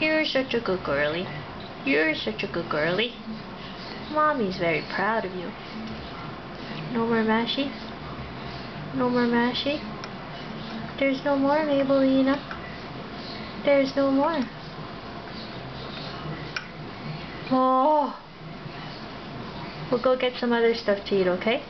You're such a good girlie. You're such a good girlie. Mommy's very proud of you. No more mashy? No more mashy? There's no more, Mabelina. There's no more. Oh. We'll go get some other stuff to eat, okay?